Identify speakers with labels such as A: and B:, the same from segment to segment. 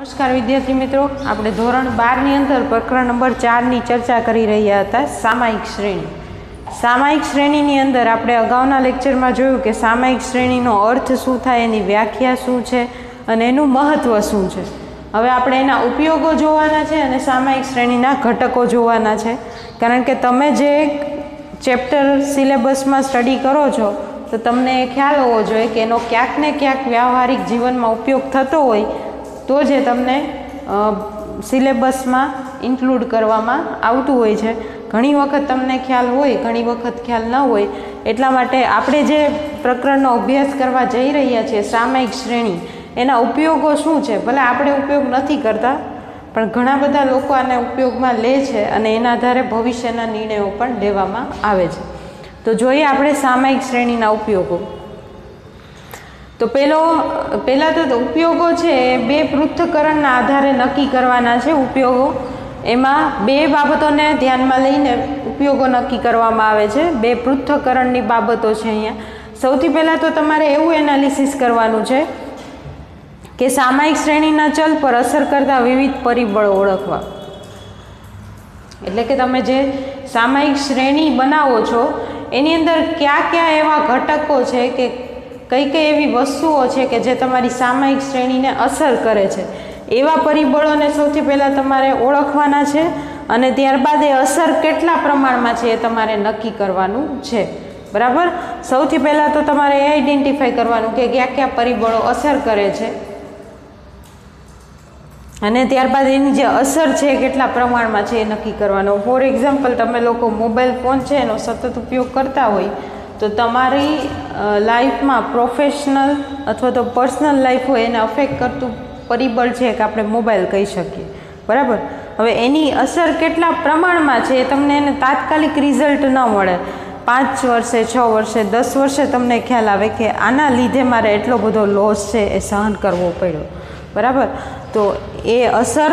A: નમસ્કાર વિદ્યાર્થી મિત્રો. આપણે ધોરણ બારની અંદર પ્રકરણ નંબર ચારની ચર્ચા કરી રહ્યા હતા, સામાયિક શ્રેણી. સામાયિક શ્રેણીની અંદર આપણે અગાઉના લેક્ચરમાં જોયું કે સામાયિક શ્રેણીનો અર્થ શું થાય, એની વ્યાખ્યા શું છે અને એનું મહત્ત્વ શું છે. હવે આપણે એના ઉપયોગો જોવાના છે અને સામાયિક શ્રેણીના ઘટકો જોવાના છે. કારણ કે તમે જે ચેપ્ટર સિલેબસમાં સ્ટડી કરો છો, તો તમને એ ખ્યાલ હોવો જોઈએ કે એનો ક્યાંક ને ક્યાંક વ્યવહારિક જીવનમાં ઉપયોગ થતો હોય તો જે તમને સિલેબસમાં ઇન્ક્લુડ કરવામાં આવતું હોય છે. ઘણી વખત તમને ખ્યાલ હોય, ઘણી વખત ખ્યાલ ન હોય, એટલા માટે આપણે જે પ્રકરણનો અભ્યાસ કરવા જઈ રહ્યા છીએ, સામાયિક શ્રેણી, એના ઉપયોગો શું છે? ભલે આપણે ઉપયોગ નથી કરતા, પણ ઘણા બધા લોકો આને ઉપયોગમાં લે છે અને એના આધારે ભવિષ્યના નિર્ણયો પણ લેવામાં આવે છે. તો જોઈએ આપણે સામાયિક શ્રેણીના ઉપયોગો. તો પહેલો પહેલાં તો ઉપયોગો છે એ બે પૃથ્થકરણના આધારે નક્કી કરવાના છે ઉપયોગો. એમાં બે બાબતોને ધ્યાનમાં લઈને ઉપયોગો નક્કી કરવામાં આવે છે. બે પૃથ્થકરણની બાબતો છે અહીંયા. સૌથી પહેલાં તો તમારે એવું એનાલિસિસ કરવાનું છે કે સામાયિક શ્રેણીના ચલ પર અસર કરતા વિવિધ પરિબળો ઓળખવા. એટલે કે તમે જે સામાયિક શ્રેણી બનાવો છો, એની અંદર કયા કયા એવા ઘટકો છે કે કઈ કઈ એવી વસ્તુઓ છે કે જે તમારી સામાયિક શ્રેણીને અસર કરે છે? એવા પરિબળોને સૌથી પહેલાં તમારે ઓળખવાના છે અને ત્યારબાદ એ અસર કેટલા પ્રમાણમાં છે એ તમારે નક્કી કરવાનું છે. બરાબર? સૌથી પહેલાં તો તમારે એ આઈડેન્ટિફાઈ કરવાનું કે કયા કયા પરિબળો અસર કરે છે. અને ત્યારબાદ એની જે અસર છે કેટલા પ્રમાણમાં છે એ નક્કી કરવાનો. ફોર એક્ઝામ્પલ તમે લોકો મોબાઈલ ફોન છે એનો સતત ઉપયોગ કરતા હોય તો તમારી લાઈફમાં પ્રોફેશનલ અથવા તો પર્સનલ લાઈફ હોય એને અફેક્ટ કરતું પરિબળ છે કે આપણે મોબાઈલ કહી શકીએ. બરાબર? હવે એની અસર કેટલા પ્રમાણમાં છે એ તમને એને તાત્કાલિક રિઝલ્ટ ન મળે. પાંચ વર્ષે, છ વર્ષે, દસ વર્ષે તમને ખ્યાલ આવે કે આના લીધે મારે એટલો બધો લોસ છે એ સહન કરવો પડ્યો. બરાબર? તો એ અસર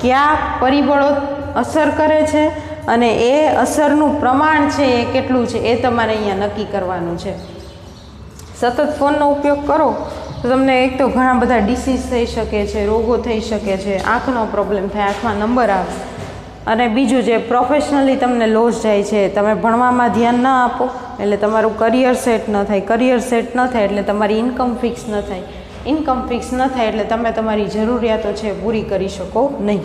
A: કયા પરિબળો અસર કરે છે? અને એ અસરનું પ્રમાણ છે એ કેટલું છે એ તમારે અહીંયા નક્કી કરવાનું છે. સતત ફોનનો ઉપયોગ કરો તો તમને એક તો ઘણા બધા ડિસીઝ થઈ શકે છે, રોગો થઈ શકે છે, આંખનો પ્રોબ્લેમ થાય, આંખમાં નંબર આવે. અને બીજું જે પ્રોફેશનલી તમને લોસ જાય છે, તમે ભણવામાં ધ્યાન ન આપો, એટલે તમારું કરિયર સેટ ન થાય. કરિયર સેટ ન થાય એટલે તમારી ઇન્કમ ફિક્સ ન થાય. ઇન્કમ ફિક્સ ન થાય એટલે તમે તમારી જરૂરિયાતો છે પૂરી કરી શકો નહીં.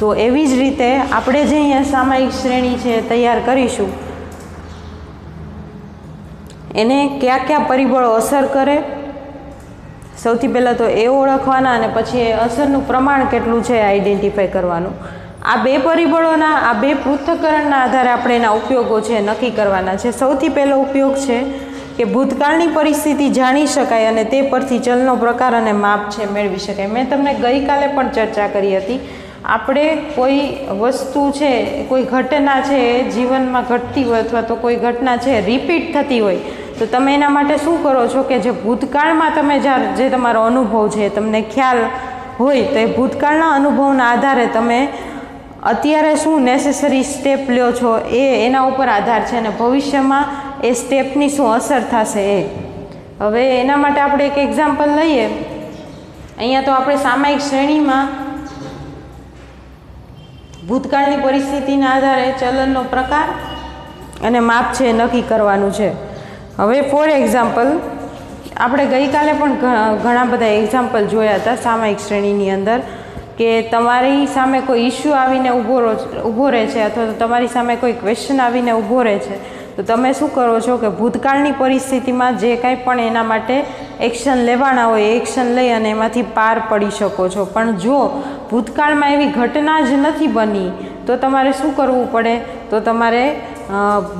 A: તો એવી જ રીતે આપણે જે અહીંયા સામાયિક શ્રેણી છે તૈયાર કરીશું. એને કયા કયા પરિબળો અસર કરે? સૌથી પહેલાં તો એ ઓળખવાના અને પછી એ અસરનું પ્રમાણ કેટલું છે આઈડેન્ટિફાય કરવાનું. આ બે પરિબળોના, આ બે પૃથ્થકરણના આધારે આપણે એના ઉપયોગો છે નક્કી કરવાના છે. સૌથી પહેલો ઉપયોગ છે કે ભૂતકાળની પરિસ્થિતિ જાણી શકાય અને તે પરથી ચલનો પ્રકાર અને માપ છે મેળવી શકાય. મેં તમને ગઈકાલે પણ ચર્ચા કરી હતી આપણે કોઈ વસ્તુ છે, કોઈ ઘટના છે જીવનમાં ઘટતી હોય અથવા તો કોઈ ઘટના છે રિપીટ થતી હોય, તો તમે એના માટે શું કરો છો કે જે ભૂતકાળમાં તમે જ્યારે જે તમારો અનુભવ છે, તમને ખ્યાલ હોય, તો એ ભૂતકાળના અનુભવના આધારે તમે અત્યારે શું નેસેસરી સ્ટેપ લ્યો છો, એ એના ઉપર આધાર છે અને ભવિષ્યમાં એ સ્ટેપની શું અસર થશે એ. હવે એના માટે આપણે એક એક્ઝામ્પલ લઈએ. અહીંયા તો આપણે સામાયિક શ્રેણીમાં ભૂતકાળની પરિસ્થિતિના આધારે ચલનનો પ્રકાર અને માપ છે નક્કી કરવાનું છે. હવે ફોર એક્ઝામ્પલ આપણે ગઈકાલે પણ ઘણા બધા એક્ઝામ્પલ જોયા હતા સામાયિક શ્રેણીની અંદર કે તમારી સામે કોઈ ઇસ્યુ આવીને ઊભો ઊભો રહે છે અથવા તો તમારી સામે કોઈ ક્વેશ્ચન આવીને ઊભો રહે છે. તો તમે શું કરો છો કે ભૂતકાળની પરિસ્થિતિમાં જે કાંઈ પણ એના માટે એક્શન લેવાના હોય, એક્શન લઈ અને એમાંથી પાર પડી શકો છો. પણ જો ભૂતકાળમાં એવી ઘટના જ નથી બની, તો તમારે શું કરવું પડે? તો તમારે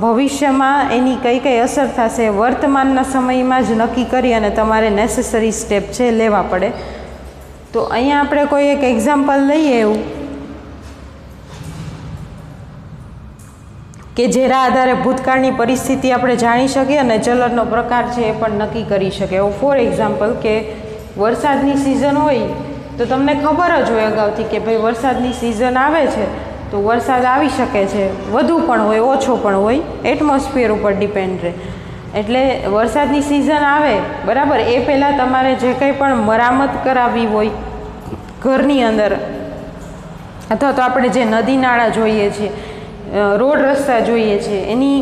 A: ભવિષ્યમાં એની કઈ કઈ અસર થશે? વર્તમાનના સમયમાં જ નક્કી કરી અને તમારે નેસેસરી સ્ટેપ છે, લેવા પડે. તો અહીંયા આપણે કોઈ એક એક્ઝામ્પલ લઈએ એવું. કે જેના આધારે ભૂતકાળની પરિસ્થિતિ આપણે જાણી શકીએ અને જલરનો પ્રકાર છે એ પણ નક્કી કરી શકીએ. એવું ફોર એક્ઝામ્પલ કે વરસાદની સિઝન હોય, તો તમને ખબર જ હોય અગાઉથી કે ભાઈ વરસાદની સિઝન આવે છે, તો વરસાદ આવી શકે છે. વધુ પણ હોય, ઓછો પણ હોય. એટમોસ્ફિયર ઉપર ડિપેન્ડ રહે. એટલે વરસાદની સિઝન આવે, બરાબર? એ પહેલાં તમારે જે કંઈ પણ મરામત કરાવવી હોય ઘરની અંદર, અથવા તો આપણે જે નદી નાળા જોઈએ છીએ રોડ રસ્તા જોઈએ છે, એની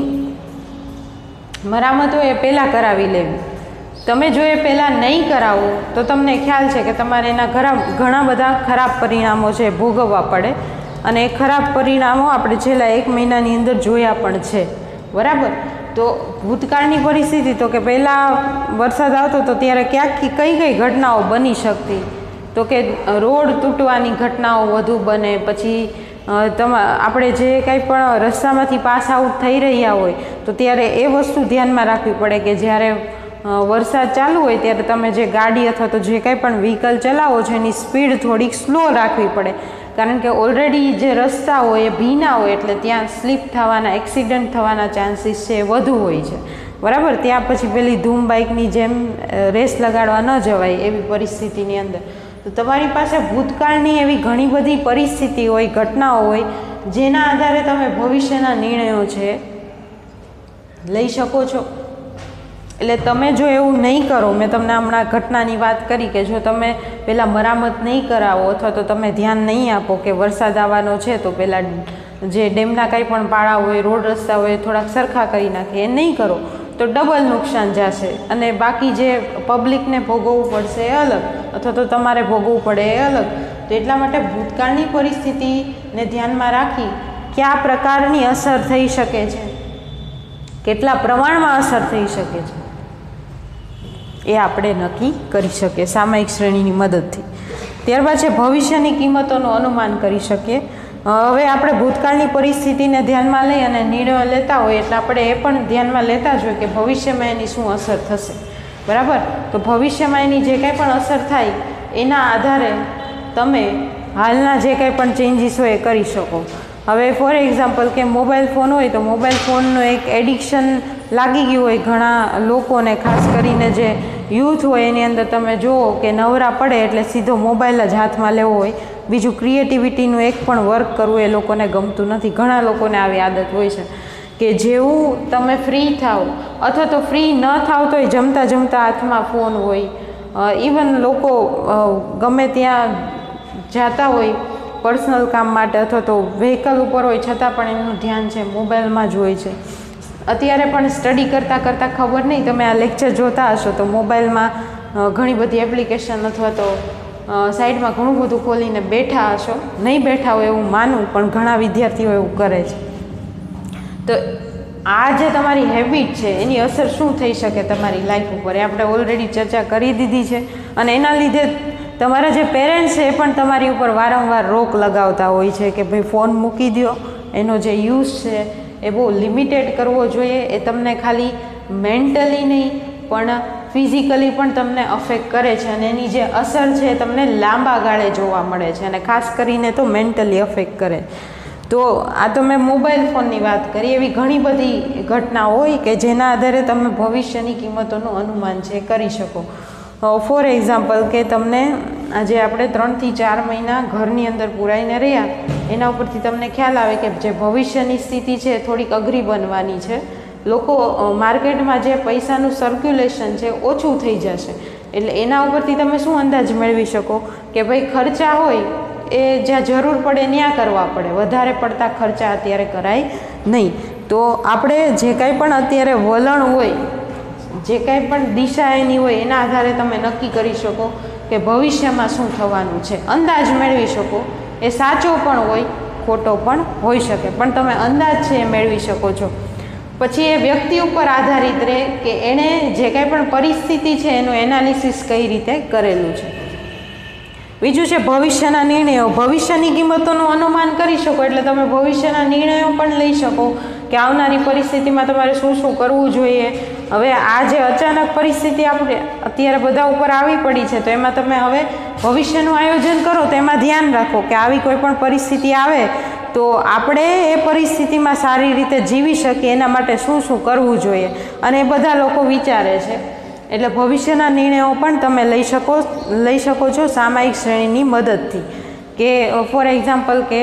A: મરામતો એ પહેલાં કરાવી લેવી. તમે જો એ પહેલાં નહીં કરાવો, તો તમને ખ્યાલ છે કે તમારે એના ઘણા ઘણા બધા ખરાબ પરિણામો છે ભોગવવા પડે. અને એ ખરાબ પરિણામો આપણે છેલ્લા એક મહિનાની અંદર જોયા પણ છે. બરાબર? તો ભૂતકાળની પરિસ્થિતિ તો કે પહેલાં વરસાદ આવતો તો ત્યારે ક્યાંક કઈ કઈ ઘટનાઓ બની શકતી? તો કે રોડ તૂટવાની ઘટનાઓ વધુ બને, પછી તમા, આપણે જે કંઈ પણ રસ્તામાંથી પાસ આઉટ થઈ રહ્યા હોય, તો ત્યારે એ વસ્તુ ધ્યાનમાં રાખવી પડે કે જ્યારે વરસાદ ચાલુ હોય ત્યારે તમે જે ગાડી અથવા તો જે કંઈ પણ વ્હીકલ ચલાવો છો, એની સ્પીડ થોડીક સ્લો રાખવી પડે. કારણ કે ઓલરેડી જે રસ્તા હોય એ ભીના હોય, એટલે ત્યાં સ્લીપ થવાના એક્સિડન્ટ થવાના ચાન્સીસ છે એ વધુ હોય છે. બરાબર? ત્યાં પછી પેલી ધૂમ બાઇકની જેમ રેસ લગાડવા ન જવાય એવી પરિસ્થિતિની અંદર. તો તમારી પાસે ભૂતકાળની એવી ઘણી બધી પરિસ્થિતિ હોય, ઘટનાઓ હોય, જેના આધારે તમે ભવિષ્યના નિર્ણયો છે લઈ શકો છો. એટલે તમે જો એવું નહીં કરો, મેં તમને હમણાં ઘટનાની વાત કરી કે જો તમે પહેલાં મરામત નહીં કરાવો અથવા તો તમે ધ્યાન નહીં આપો કે વરસાદ આવવાનો છે, તો પહેલાં જે ડેમના કંઈ પણ પાળા હોય, રોડ રસ્તા હોય, થોડાક સરખા કરી નાખે, એ નહીં કરો. તો ડબલ નુકસાન જશે અને બાકી જે પબ્લિકને ભોગવવું પડશે એ અલગ. અથવા તો તમારે ભોગવવું પડે એ અલગ. તો એટલા માટે ભૂતકાળની પરિસ્થિતિને ધ્યાનમાં રાખી કયા પ્રકારની અસર થઈ શકે છે? કેટલા પ્રમાણમાં અસર થઈ શકે છે? એ આપણે નક્કી કરી શકીએ સામાયિક શ્રેણીની મદદથી. ત્યારબાદ છે ભવિષ્યની કિંમતોનું અનુમાન કરી શકીએ. હવે આપણે ભૂતકાળની પરિસ્થિતિને ધ્યાનમાં લઈ અને નિર્ણયો લેતા હોય એટલે આપણે એ પણ ધ્યાનમાં લેતા જ હોય કે ભવિષ્યમાં એની શું અસર થશે. બરાબર? તો ભવિષ્યમાં એની જે કંઈ પણ અસર થાય, એના આધારે તમે હાલના જે કંઈ પણ ચેન્જીસ હોય એ કરી શકો. હવે ફોર એક્ઝામ્પલ કે મોબાઈલ ફોન હોય, તો મોબાઈલ ફોનનું એક એડિક્શન લાગી ગયું હોય ઘણા લોકોને, ખાસ કરીને જે યુથ હોય, એની અંદર તમે જુઓ કે નવરા પડે એટલે સીધો મોબાઈલ જ હાથમાં લેવો હોય. બીજું ક્રિએટિવિટીનું એક પણ વર્ક કરવું એ લોકોને ગમતું નથી. ઘણા લોકોને આવી આદત હોય છે. કે જેવું તમે ફ્રી થાઓ, અથવા તો ફ્રી ન થાવ તોય જમતા જમતા હાથમાં ફોન હોય. ઇવન લોકો ગમે ત્યાં જાતા હોય પર્સનલ કામ માટે અથવા તો વ્હીકલ ઉપર હોય, છતાં પણ એમનું ધ્યાન છે, મોબાઈલમાં જ હોય છે. અત્યારે પણ સ્ટડી કરતાં કરતાં ખબર નહીં, તમે આ લેક્ચર જોતા હશો તો મોબાઈલમાં ઘણી બધી એપ્લિકેશન અથવા તો સાઈડમાં ઘણું બધું ખોલીને બેઠા હશો. નહીં બેઠા હોય એવું માનું, પણ ઘણા વિદ્યાર્થીઓ એવું કરે છે. તો આ જે તમારી હેબિટ છે, એની અસર શું થઈ શકે તમારી લાઈફ ઉપર? એ આપણે ઓલરેડી ચર્ચા કરી દીધી છે. અને એના લીધે તમારા જે પેરેન્ટ્સ છે, એ પણ તમારી ઉપર વારંવાર રોક લગાવતા હોય છે કે ભાઈ ફોન મૂકી દો એનો જે યુઝ છે, એ બહુ લિમિટેડ કરવો જોઈએ. એ તમને ખાલી મેન્ટલી નહીં, પણ ફિઝિકલી પણ તમને અફેક્ટ કરે છે. અને એની જે અસર છે, એ તમને લાંબા ગાળે જોવા મળે છે. અને ખાસ કરીને તો મેન્ટલી અફેક્ટ કરે. તો આ તો મેં મોબાઈલ ફોનની વાત કરી. એવી ઘણી બધી ઘટના હોય કે જેના આધારે તમે ભવિષ્યની કિંમતોનું અનુમાન છે, કરી શકો. ફોર એક્ઝામ્પલ કે તમને આજે આપણે ત્રણથી ચાર મહિના ઘરની અંદર પૂરાઈને રહ્યા, એના ઉપરથી તમને ખ્યાલ આવે કે જે ભવિષ્યની સ્થિતિ છે થોડીક અઘરી બનવાની છે. લોકો માર્કેટમાં જે પૈસાનું સર્ક્યુલેશન છે ઓછું થઈ જશે. એટલે એના ઉપરથી તમે શું અંદાજ મેળવી શકો? કે ભાઈ ખર્ચા હોય એ જ્યાં જરૂર પડે ત્યાં કરવા પડે. વધારે પડતા ખર્ચા અત્યારે કરાય નહીં. તો આપણે જે કાંઈ પણ અત્યારે વલણ હોય, જે કાંઈ પણ દિશા એની હોય, એના આધારે તમે નક્કી કરી શકો કે ભવિષ્યમાં શું થવાનું છે. અંદાજ મેળવી શકો. એ સાચો પણ હોય, ખોટો પણ હોઈ શકે. પણ તમે અંદાજ છે એ મેળવી શકો છો. પછી એ વ્યક્તિ ઉપર આધારિત રહે કે એણે જે કાંઈ પણ પરિસ્થિતિ છે એનું એનાલિસિસ કઈ રીતે કરેલું છે. બીજું છે ભવિષ્યના નિર્ણયો. ભવિષ્યની કિંમતોનું અનુમાન કરી શકો, એટલે તમે ભવિષ્યના નિર્ણયો પણ લઈ શકો કે આવનારી પરિસ્થિતિમાં તમારે શું શું કરવું જોઈએ. હવે આ જે અચાનક પરિસ્થિતિ આપણે અત્યારે બધા ઉપર આવી પડી છે, તો એમાં તમે હવે ભવિષ્યનું આયોજન કરો, તો એમાં ધ્યાન રાખો કે આવી કોઈ પણ પરિસ્થિતિ આવે તો આપણે એ પરિસ્થિતિમાં સારી રીતે જીવી શકીએ, એના માટે શું શું કરવું જોઈએ. અને એ બધા લોકો વિચારે છે. એટલે ભવિષ્યના નિર્ણયો પણ તમે લઈ શકો લઈ શકો છો સામાયિક શ્રેણીની મદદથી. કે ફોર એક્ઝામ્પલ કે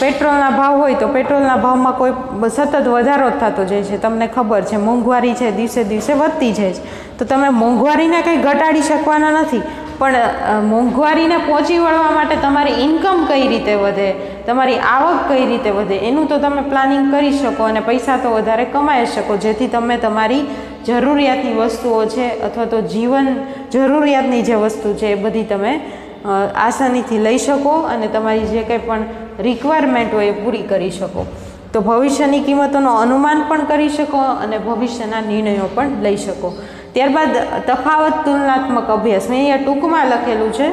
A: પેટ્રોલના ભાવ હોય તો પેટ્રોલના ભાવમાં કોઈ સતત વધારો થતો જાય છે. તમને ખબર છે, મોંઘવારી છે, દિવસે દિવસે વધતી જાય છે. તો તમે મોંઘવારીને કંઈ ઘટાડી શકવાના નથી. પણ મોંઘવારીને પહોંચી વળવા માટે તમારી ઇન્કમ કઈ રીતે વધે, તમારી આવક કઈ રીતે વધે, એનું તો તમે પ્લાનિંગ કરી શકો અને પૈસા તો વધારે કમાઈ શકો, જેથી તમે તમારી જરૂરિયાતની વસ્તુઓ છે અથવા તો જીવન જરૂરિયાતની જે વસ્તુ છે એ બધી તમે આસાનીથી લઈ શકો અને તમારી જે કંઈ પણ રિક્વાયરમેન્ટ હોય એ પૂરી કરી શકો. તો ભવિષ્યની કિંમતોનો અનુમાન પણ કરી શકો અને ભવિષ્યના નિર્ણયો પણ લઈ શકો. ત્યારબાદ તફાવત તુલનાત્મક અભ્યાસ. મેં અહીંયા ટૂંકમાં લખેલું છે.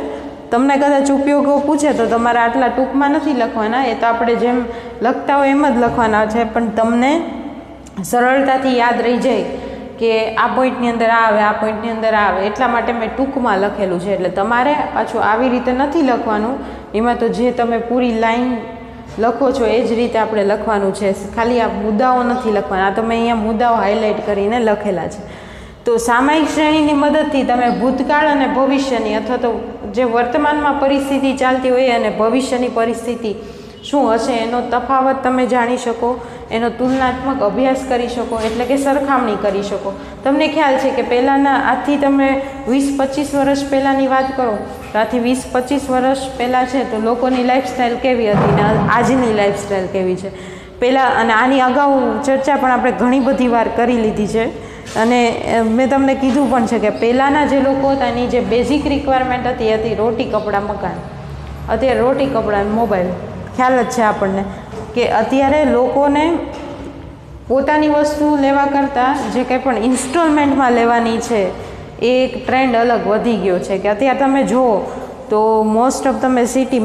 A: તમને કદાચ ઉપયોગો પૂછે તો તમારે આટલા ટૂંકમાં નથી લખવાના. એ તો આપણે જેમ લખતા હોય એમ જ લખવાના છે, પણ તમને સરળતાથી યાદ રહી જાય કે આ પોઈન્ટની અંદર આવે, આ પોઈન્ટની અંદર આવે, એટલા માટે મેં ટૂંકમાં લખેલું છે. એટલે તમારે પાછું આવી રીતે નથી લખવાનું. એમાં તો જે તમે પૂરી લાઈન લખો છો એ જ રીતે આપણે લખવાનું છે. ખાલી આ મુદ્દાઓ નથી લખવાના. આ તો મેં અહીંયા મુદ્દાઓ હાઇલાઇટ કરીને લખેલા છે. તો સામાયિક શ્રેણીની મદદથી તમે ભૂતકાળ અને ભવિષ્યની અથવા તો જે વર્તમાનમાં પરિસ્થિતિ ચાલતી હોય અને ભવિષ્યની પરિસ્થિતિ શું હશે એનો તફાવત તમે જાણી શકો. એનો તુલનાત્મક અભ્યાસ કરી શકો, એટલે કે સરખામણી કરી શકો. તમને ખ્યાલ છે કે પહેલાંના, આજથી તમે વીસ પચીસ વર્ષ પહેલાંની વાત કરો, તો આથી વીસ પચીસ વર્ષ પહેલાં છે તો લોકોની લાઈફસ્ટાઈલ કેવી હતી ને આજની લાઈફસ્ટાઈલ કેવી છે? પહેલાં અને આની અગાઉ ચર્ચા પણ આપણે ઘણી બધી વાર કરી લીધી છે. અને મેં તમને કીધું પણ છે કે પહેલાંના જે લોકો હતા એની જે બેઝિક રિક્વાયરમેન્ટ હતી હતી રોટી, કપડાં, મકાન. અત્યારે રોટી, કપડાં મોબાઈલ ખ્યાલ જ છે આપણને. કે અત્યારે લોકોને પોતાની વસ્તુ લેવા કરતાં જે કંઈ પણ ઇન્સ્ટોલમેન્ટમાં લેવાની છે, એ એક ટ્રેન્ડ અલગ વધી ગયો છે કે અત્યારે તમે જુઓ તો મોસ્ટ ઓફ તમે સિટી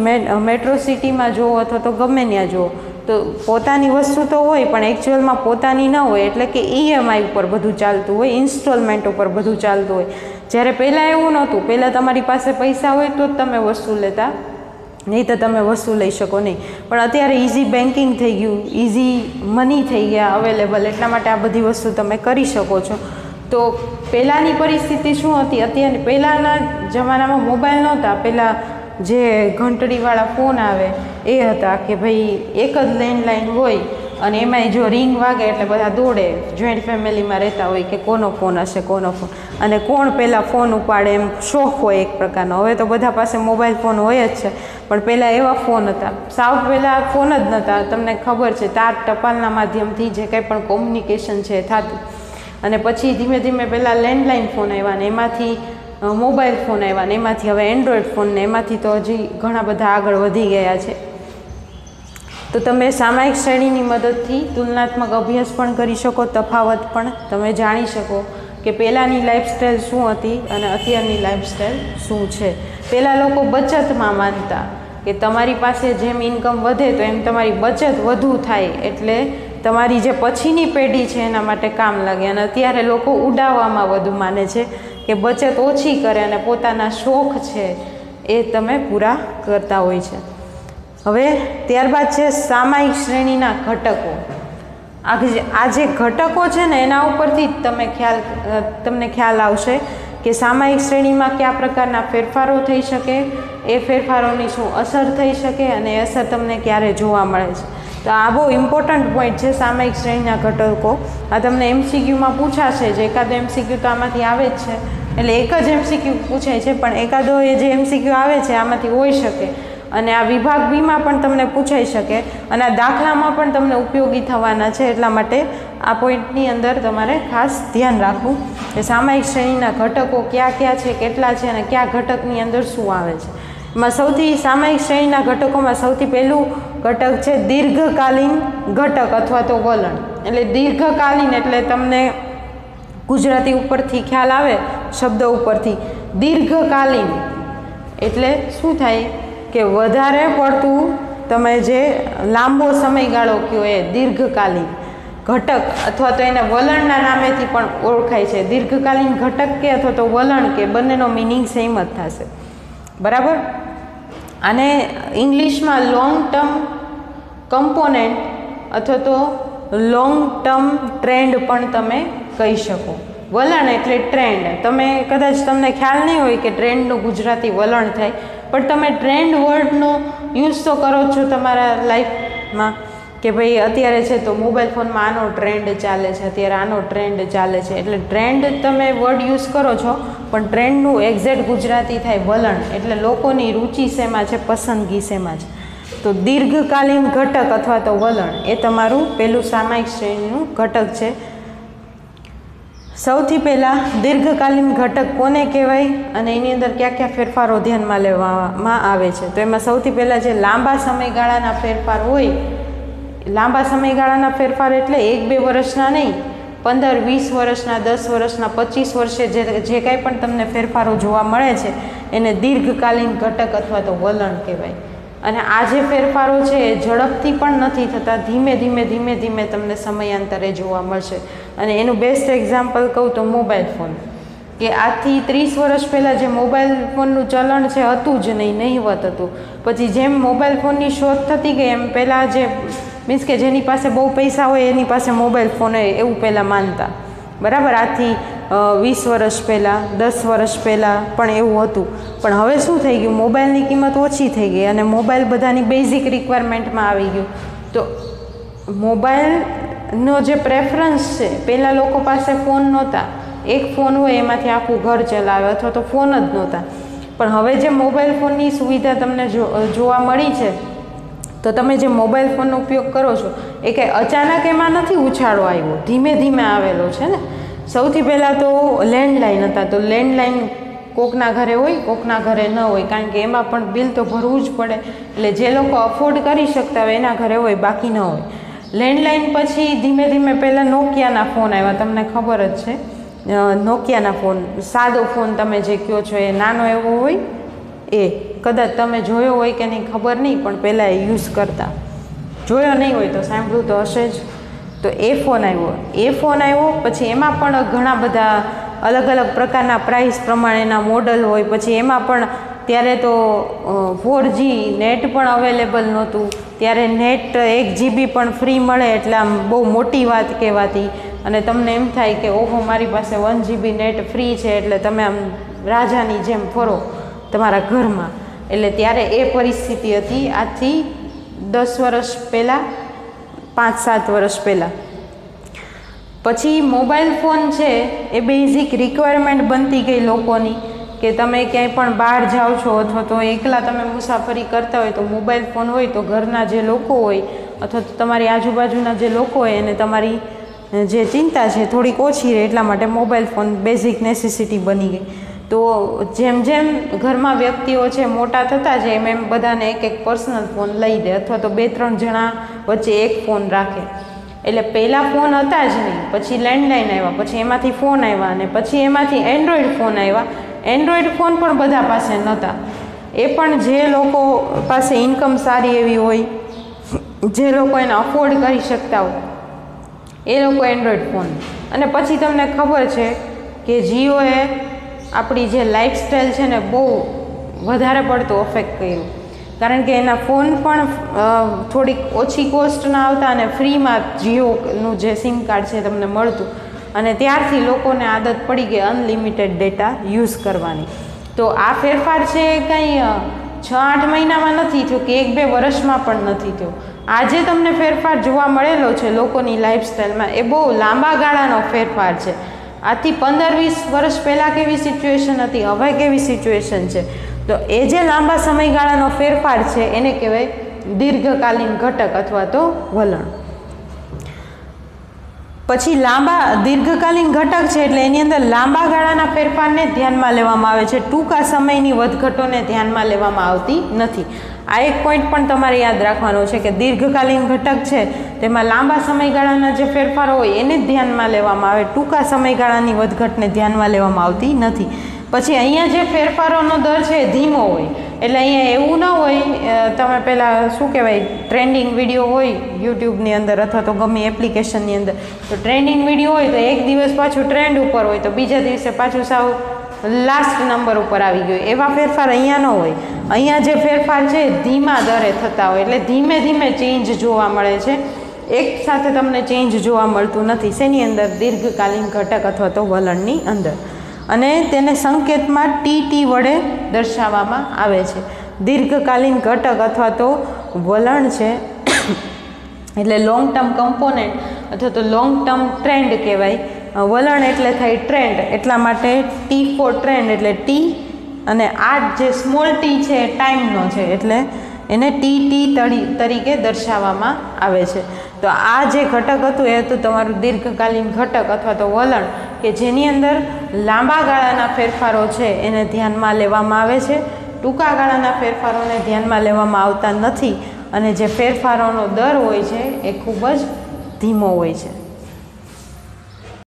A: મેટ્રો સિટીમાં જુઓ અથવા તો ગમે ત્યાં જુઓ, તો પોતાની વસ્તુ તો હોય પણ એકચ્યુઅલમાં પોતાની ન હોય એટલે કે ઈએમઆઈ ઉપર બધું ચાલતું હોય, ઇન્સ્ટોલમેન્ટ ઉપર બધું ચાલતું હોય. જ્યારે પહેલાં એવું નહોતું. પહેલાં તમારી પાસે પૈસા હોય તો જ તમે વસ્તુ લેતા નહીં તો તમે વસ્તુ લઈ શકો નહીં. પણ અત્યારે ઇઝી બેન્કિંગ થઈ ગયું ઇઝી મની થઈ ગયા અવેલેબલ એટલા માટે આ બધી વસ્તુ તમે કરી શકો છો. તો પહેલાંની પરિસ્થિતિ શું હતી? અત્યારે પહેલાંના જમાનામાં મોબાઈલ નહોતા. પહેલાં જે ઘંટડીવાળા ફોન આવે, એ હતા કે ભાઈ એક જ લેન્ડલાઇન હોય અને એમાંય જો રિંગ વાગે એટલે બધા દોડે. જોઈન્ટ ફેમિલીમાં રહેતા હોય કે કોનો ફોન હશે, કોનો ફોન અને કોણ પહેલાં ફોન ઉપાડે એમ શોખ હોય એક પ્રકારનો. હવે તો બધા પાસે મોબાઈલ ફોન હોય જ છે. પણ પહેલાં એવા ફોન હતા. સાવ પહેલાં ફોન જ નહોતા તમને ખબર છે, તાર ટપાલના માધ્યમથી જે કંઈ પણ કોમ્યુનિકેશન છે થતું. અને પછી ધીમે ધીમે પહેલાં લેન્ડલાઇન ફોન આવ્યા ને એમાંથી મોબાઈલ ફોન આવ્યા ને એમાંથી હવે એન્ડ્રોઈડ ફોન ને એમાંથી તો હજી ઘણા બધા આગળ વધી ગયા છે. તો તમે સામાયિક શ્રેણીની મદદથી તુલનાત્મક અભ્યાસ પણ કરી શકો, તફાવત પણ તમે જાણી શકો કે પહેલાંની લાઈફસ્ટાઈલ શું હતી અને અત્યારની લાઈફસ્ટાઈલ શું છે. પહેલાં લોકો બચતમાં માનતા. કે તમારી પાસે જેમ ઇન્કમ વધે તો એમ તમારી બચત વધુ થાય એટલે તમારી જે પછીની પેઢી છે એના માટે કામ લાગે. અને અત્યારે લોકો ઉડાવવામાં વધુ માને છે કે બચત ઓછી કરે અને પોતાના શોખ છે એ તમે પૂરા કરતા હોય છે. હવે ત્યારબાદ છે સામાયિક શ્રેણીના ઘટકો. આ જે ઘટકો છે ને એના ઉપરથી તમે ખ્યાલ તમને ખ્યાલ આવશે કે સામાયિક શ્રેણીમાં કયા પ્રકારના ફેરફારો થઈ શકે, એ ફેરફારોની શું અસર થઈ શકે અને એ અસર તમને ક્યારે જોવા મળે છે. તો આ બહુ ઇમ્પોર્ટન્ટ પોઈન્ટ છે સામાયિક શ્રેણીના ઘટકો. આ તમને એમસીક્યુમાં પૂછાશે જે એકાદો એમસીક્યુ તો આમાંથી આવે જ છે. એટલે એક જ એમસીક્યુ પૂછાય છે, પણ એકાદો એ જે એમસીક્યુ આવે છે, આમાંથી હોઈ શકે. અને આ વિભાગ બીમાં પણ તમને પૂછાઈ શકે અને આ દાખલામાં પણ તમને ઉપયોગી થવાના છે એટલા માટે આ પોઈન્ટની અંદર તમારે ખાસ ધ્યાન રાખવું કે સામાયિક શ્રેણીના ઘટકો કયા કયા છે, કેટલા છે અને કયા ઘટકની અંદર શું આવે છે. એમાં સૌથી સામાયિક શ્રેણીના ઘટકોમાં સૌથી પહેલું ઘટક છે દીર્ઘકાલીન ઘટક અથવા તો વલણ. એટલે દીર્ઘકાલીન એટલે તમને ગુજરાતી ઉપરથી ખ્યાલ આવે, શબ્દ ઉપરથી. દીર્ઘકાલીન એટલે શું થાય? કે વધારે પડતું તમે જે લાંબો સમયગાળો કયો એ દીર્ઘકાલીન ઘટક અથવા તો એને વલણના નામેથી પણ ઓળખાય છે. દીર્ઘકાલીન ઘટક કે અથવા તો વલણ કે બંનેનો મિનિંગ સેમ જ થશે. બરાબર? અને ઇંગ્લિશમાં લોંગ ટર્મ કમ્પોનેન્ટ અથવા તો લોંગ ટર્મ ટ્રેન્ડ પણ તમે કહી શકો. વલણ એટલે ટ્રેન્ડ તમે કદાચ તમને ખ્યાલ નહીં હોય કે ટ્રેન્ડનું ગુજરાતી વલણ થાય, પણ તમે ટ્રેન્ડ વર્ડનો યુઝ તો કરો છો તમારા લાઈફમાં કે ભાઈ અત્યારે છે તો મોબાઈલ ફોનમાં આનો ટ્રેન્ડ ચાલે છે, અત્યારે આનો ટ્રેન્ડ ચાલે છે. એટલે ટ્રેન્ડ તમે વર્ડ યુઝ કરો છો, પણ ટ્રેન્ડનું એક્ઝેક્ટ ગુજરાતી થાય વલણ. એટલે લોકોની રુચિ શેમાં છે, પસંદગી શેમાં છે. તો દીર્ઘકાલીન ઘટક અથવા તો વલણ, એ તમારું પેલું સામાયિક શ્રેણીનું ઘટક છે. સૌથી પહેલાં દીર્ઘકાલીન ઘટક કોને કહેવાય અને એની અંદર કયા કયા ફેરફારો ધ્યાનમાં લેવામાં આવે છે? તો એમાં સૌથી પહેલાં જે લાંબા સમયગાળાના ફેરફાર હોય, લાંબા સમયગાળાના ફેરફાર એટલે એક બે વર્ષના નહીં, પંદર, વીસ વર્ષના, દસ વર્ષના, પચીસ વર્ષે જે જે કાંઈ પણ તમને ફેરફારો જોવા મળે છે, એને દીર્ઘકાલીન ઘટક અથવા તો વલણ કહેવાય. અને આ જે ફેરફારો છે એ ઝડપથી પણ નથી થતા. ધીમે ધીમે ધીમે ધીમે તમને સમયાંતરે જોવા મળશે. અને એનું બેસ્ટ એક્ઝામ્પલ કહું તો મોબાઈલ ફોન કે આજથી ત્રીસ વર્ષ પહેલાં જે મોબાઈલ ફોનનું ચલણ છે હતું જ નહીં નહીવત હતું પછી જેમ મોબાઈલ ફોનની શોધ થતી ગઈ, એમ પહેલાં જે, મીન્સ કે જેની પાસે બહુ પૈસા હોય એની પાસે મોબાઈલ ફોન હોય એવું પહેલાં માનતા. બરાબર? આથી વીસ વર્ષ પહેલાં, દસ વર્ષ પહેલાં પણ એવું હતું. પણ હવે શું થઈ ગયું? મોબાઈલની કિંમત ઓછી થઈ ગઈ અને મોબાઈલ બધાની બેઝિક રિક્વાયરમેન્ટમાં આવી ગયું. તો મોબાઈલનો જે પ્રેફરન્સ છે, પહેલાં લોકો પાસે ફોન નહોતા. એક ફોન હોય એમાંથી આખું ઘર ચલાવે અથવા તો ફોન જ નહોતા. પણ હવે જે મોબાઈલ ફોનની સુવિધા તમને જોવા મળી છે તો તમે જે મોબાઈલ ફોનનો ઉપયોગ કરો છો, એ કંઈ અચાનક એમાં નથી ઉછાળો આવ્યો, ધીમે ધીમે આવેલો છે ને? સૌથી પહેલાં તો લેન્ડલાઇન હતા, તો લેન્ડલાઇન કોકના ઘરે હોય, કોકના ઘરે ન હોય, કારણ કે એમાં પણ બિલ તો ભરવું જ પડે, એટલે જે લોકો અફોર્ડ કરી શકતા હોય એના ઘરે હોય, બાકી ન હોય. લેન્ડલાઇન પછી ધીમે ધીમે પહેલાં નોકિયાના ફોન આવ્યા, તમને ખબર જ છે. નોકિયાના ફોન, સાદો ફોન તમે જે કહો છો, એ નાનો એવો હોય, એ. કદાચ તમે જોયો હોય કે નહીં, ખબર નહીં, પણ પહેલાં એ યુઝ કરતા. જોયો નહીં હોય તો સાંભળ્યું તો હશે જ. તો એ ફોન આવ્યો. એ ફોન આવ્યો, પછી એમાં પણ ઘણા બધા અલગ અલગ પ્રકારના પ્રાઇસ પ્રમાણેના મોડલ હોય. પછી એમાં પણ ત્યારે તો ફોર જી નેટ પણ અવેલેબલ નહોતું. ત્યારે નેટ એક જીબી પણ ફ્રી મળે એટલે આમ બહુ મોટી વાત કહેવાતી. અને તમને એમ થાય કે, ઓહો, મારી પાસે વન જીબી નેટ ફ્રી છે એટલે તમે આમ રાજાની જેમ ફરો તમારા ઘરમાં. એટલે ત્યારે એ પરિસ્થિતિ હતી આજથી દસ વર્ષ પહેલાં, પાંચ સાત વર્ષ પહેલાં. પછી મોબાઈલ ફોન છે, એ બેઝિક રિક્વાયરમેન્ટ બનતી ગઈ લોકોની કે તમે ક્યાંય પણ બહાર જાઓ છો અથવા તો એકલા તમે મુસાફરી કરતા હોય તો મોબાઈલ ફોન હોય તો ઘરના જે લોકો હોય અથવા તો તમારી આજુબાજુના જે લોકો હોય એને તમારી જે ચિંતા છે થોડીક ઓછી રહે એટલા માટે મોબાઈલ ફોન બેઝિક નેસેસિટી બની ગઈ. તો જેમ જેમ ઘરમાં વ્યક્તિઓ છે, મોટા થતા છે એમ એમ બધાને એક એક પર્સનલ ફોન લઈ દે અથવા તો બે ત્રણ જણા વચ્ચે એક ફોન રાખે. એટલે પહેલાં ફોન હતા જ નહીં, પછી લેન્ડલાઇન આવ્યા, પછી એમાંથી ફોન આવ્યા અને પછી એમાંથી એન્ડ્રોઈડ ફોન આવ્યા. એન્ડ્રોઈડ ફોન પણ બધા પાસે નહોતા. એ પણ જે લોકો પાસે ઇન્કમ સારી એવી હોય, જે લોકો એને અફોર્ડ કરી શકતા હોય, એ લોકો એન્ડ્રોઈડ ફોન અને પછી તમને ખબર છે કે જીઓએ આપણી જે લાઈફસ્ટાઈલ છે ને બહુ વધારે પડતું અફેક્ટ કર્યું. કારણ કે એના ફોન પણ થોડીક ઓછી કોસ્ટના આવતા અને ફ્રીમાં જીઓનું જે સિમ કાર્ડ છે તમને મળતું. અને ત્યારથી લોકોને આદત પડી ગઈ અનલિમિટેડ ડેટા યુઝ કરવાની. તો આ ફેરફાર છે કંઈ છ આઠ મહિનામાં નથી થયો કે એક બે વર્ષમાં પણ નથી થયો. આજે તમને ફેરફાર જોવા મળેલો છે લોકોની લાઈફસ્ટાઈલમાં એ બહુ લાંબા ગાળાનો ફેરફાર છે. આથી પંદર વીસ વર્ષ પહેલાં કેવી સિચ્યુએશન હતી? હવે કેવી સિચ્યુએશન છે? તો એ જે લાંબા સમયગાળાનો ફેરફાર છે, એને કહેવાય દીર્ઘકાલીન ઘટક અથવા તો વલણ. પછી લાંબા, દીર્ઘકાલીન ઘટક છે એટલે એની અંદર લાંબા ગાળાના ફેરફારને ધ્યાનમાં લેવામાં આવે છે. ટૂંકા સમયની વધઘટોને ધ્યાનમાં લેવામાં આવતી નથી. આ એક પોઈન્ટ પણ તમારે યાદ રાખવાનો છે કે દીર્ઘકાલીન ઘટક છે, તેમાં લાંબા સમયગાળાના જે ફેરફારો હોય એને જ ધ્યાનમાં લેવામાં આવે. ટૂંકા સમયગાળાની વધઘટને ધ્યાનમાં લેવામાં આવતી નથી. પછી અહીંયા જે ફેરફારોનો દર છે ધીમો હોય. એટલે અહીંયા એવું ન હોય તમે પહેલાં શું કહેવાય, ટ્રેન્ડિંગ વીડિયો હોય યુટ્યુબની અંદર અથવા તો ગમે એપ્લિકેશનની અંદર. તો ટ્રેન્ડિંગ વીડિયો હોય તો એક દિવસ પાછું ટ્રેન્ડ ઉપર હોય તો બીજા દિવસે પાછું સાવ લાસ્ટ નંબર ઉપર આવી ગયો. એવા ફેરફાર અહીંયા ન હોય. અહીંયા જે ફેરફાર છે, ધીમા દરે થતા હોય. એટલે ધીમે ધીમે ચેન્જ જોવા મળે છે. એક સાથે તમને ચેન્જ જોવા મળતું નથી. શેની અંદર? દીર્ઘકાલીન ઘટક અથવા તો વલણની અંદર. અને તેને સંકેતમાં ટી ટી વડે દર્શાવવામાં આવે છે. દીર્ઘકાલીન ઘટક અથવા તો વલણ છે. એટલે લોંગ ટર્મ કમ્પોનન્ટ અથવા તો લોંગ ટર્મ ટ્રેન્ડ કહેવાય. વલણ એટલે થાય ટ્રેન્ડ એટલા માટે ટી ફોર ટ્રેન્ડ એટલે ટી અને આ જે સ્મોલ ટી છે એ ટાઈમનો છે, એટલે એને ટી ટી તરી, તરીકે દર્શાવવામાં આવે છે. તો આ જે ઘટક હતું, એ હતું તમારું દીર્ઘકાલીન ઘટક અથવા તો વલણ, કે જેની અંદર લાંબા ગાળાના ફેરફારો છે, એને ધ્યાનમાં લેવામાં આવે છે. ટૂંકા ગાળાના ફેરફારોને ધ્યાનમાં લેવામાં આવતા નથી અને જે ફેરફારોનો દર હોય છે, એ ખૂબ જ ધીમો હોય છે.